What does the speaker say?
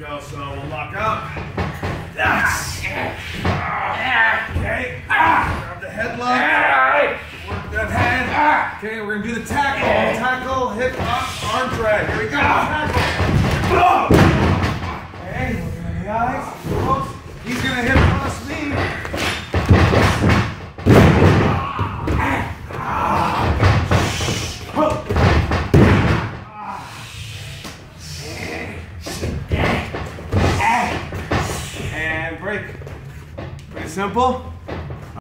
go. So we'll lock up. That's okay. Grab the headlock. Work that head. Okay, we're gonna do the tackle. Tackle, hip, up, arm drag. Here we go. Tackle. Okay, look at the eyes. Close. He's gonna hip break. Pretty simple.